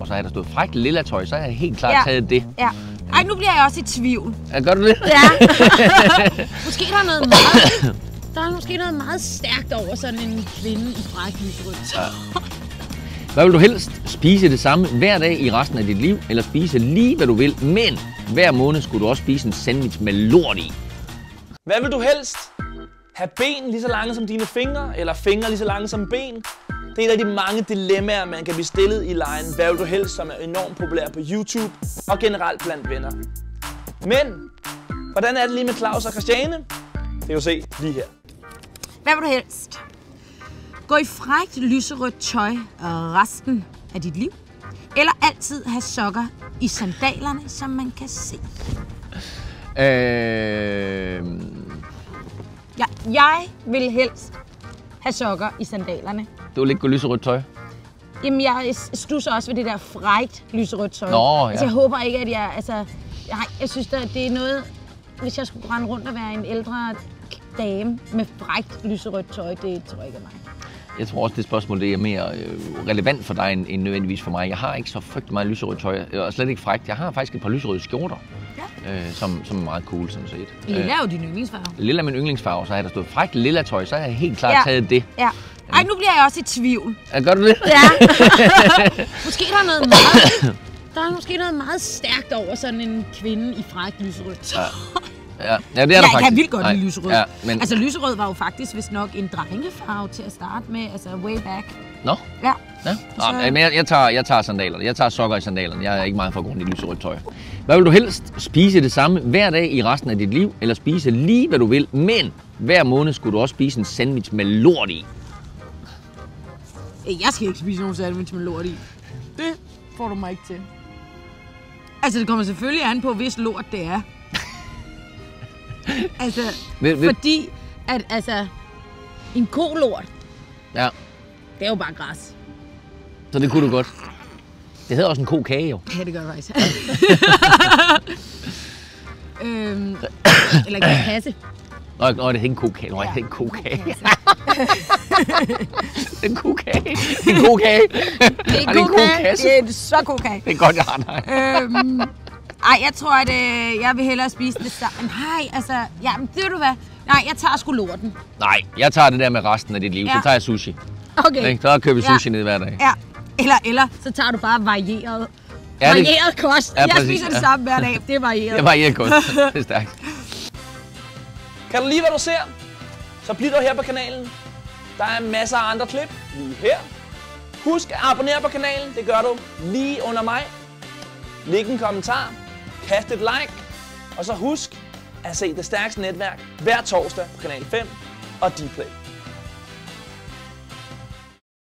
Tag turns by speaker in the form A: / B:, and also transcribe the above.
A: Og så har der stået frækt lilla tøj, så har jeg helt klart
B: Ja.
A: taget det.
B: Ja. Ej, nu bliver jeg også i tvivl.
A: Ja, gør du det?
B: Ja. måske der er noget meget... Der er måske noget meget stærkt over sådan en kvinde i fræk lysrødt.
A: Hvad vil du helst? Spise det samme hver dag i resten af dit liv, eller spise lige hvad du vil, men hver måned skulle du også spise en sandwich med lort i?
C: Hvad vil du helst? Have ben lige så lange som dine fingre, eller fingre lige så lange som ben? Det er et af de mange dilemmaer, man kan blive stillet i lejen Hvad vil du helst, som er enormt populær på YouTube og generelt blandt venner. Men, hvordan er det lige med Claus og Christiane? Det kan du se lige her.
B: Hvad vil du helst? Gå i frækt lyserødt tøj resten af dit liv? Eller altid have sokker i sandalerne, som man kan se?
A: Øh...
B: Ja, jeg vil helst have sokker i sandalerne.
A: Du vil ikke gå lyserødt tøj?
B: Jamen, jeg stusser også ved det der frækt lyserødt tøj.
A: Nå, ja.
B: Altså, jeg håber ikke, at jeg... Altså, nej, jeg synes, at det er noget... Hvis jeg skulle rende rundt og være en ældre dame med frækt lyserødt tøj, det tror jeg ikke er mig.
A: Jeg tror også, det spørgsmål det er mere øh, relevant for dig end, end nødvendigvis for mig. Jeg har ikke så frygtelig meget lyserødt tøj, og slet ikke frækt. Jeg har faktisk et par lyserøde skjorter, ja. øh, som, som er meget cool sådan set.
B: Lilla er jo din yndlingsfarve.
A: Lilla er min yndlingsfarve, så har der stået frækt lilla tøj, så har jeg helt klart
B: Ja.
A: taget det.
B: Ja. Ej, nu bliver jeg også i tvivl.
A: Ja, gør du det?
B: Ja. måske der er noget meget... Der er måske noget meget stærkt over sådan en kvinde i fræk lyserødt. Ja.
A: Ja, ja det er der
B: Jeg
A: faktisk.
B: kan vildt godt lide lyserød.
A: Ja, men...
B: Altså lyserød var jo faktisk vist nok en drengefarve til at starte med, altså way back.
A: Nå,
B: Ja.
A: ja. Nå,
B: Så-
A: men jeg, jeg, tager, jeg tager sandalerne. Jeg tager sokker i sandalerne. Jeg er ikke meget for grund i lyserødt tøj. Hvad vil du helst? Spise det samme hver dag i resten af dit liv, eller spise lige hvad du vil, men hver måned skulle du også spise en sandwich med lort i?
B: Jeg skal ikke spise nogen sandwich med lort i. Det får du mig ikke til. Altså, det kommer selvfølgelig an på, hvis lort det er. Altså,
A: Vil, vil,
B: fordi at altså, en ko-lort,
A: ja,
B: det er jo bare græs.
A: så det kunne du godt. Det hedder også en kokage jo.
B: Ja, det gør det faktisk. øhm, eller en kasse.
A: Nå, nå det er en kokage. Nå, det er en kokage. det er en kokage. Det er en kokage.
B: Det er en
A: en
B: kokage. Det er så kokage.
A: Det er godt, jeg har dig.
B: øhm, ej, jeg tror, at øh, jeg vil hellere spise det sammen. Nej, altså, ja, men ved du hvad? Nej, jeg tager sgu lorten.
A: Nej, jeg tager det der med resten af dit liv. Så
B: Ja.
A: tager jeg sushi.
B: Okay.
A: Ikke? Så køber vi
B: Ja.
A: sushi ned hver dag.
B: Ja, eller, eller så tager du bare varieret,
A: Ja, det-
B: varieret kost.
A: Ja,
B: jeg
A: præcis,
B: spiser det
A: ja.
B: samme hver dag. Det er varieret.
A: Det var ikke godt. Det er stærkt.
C: Kan du lide, hvad du ser? Så bliv dog her på kanalen. Der er masser af andre klip lige her. Husk at abonnere på kanalen. Det gør du lige under mig. Læg en kommentar. Kast et like. Og så husk at se det stærkeste netværk hver torsdag på Kanal 5 og Dplay.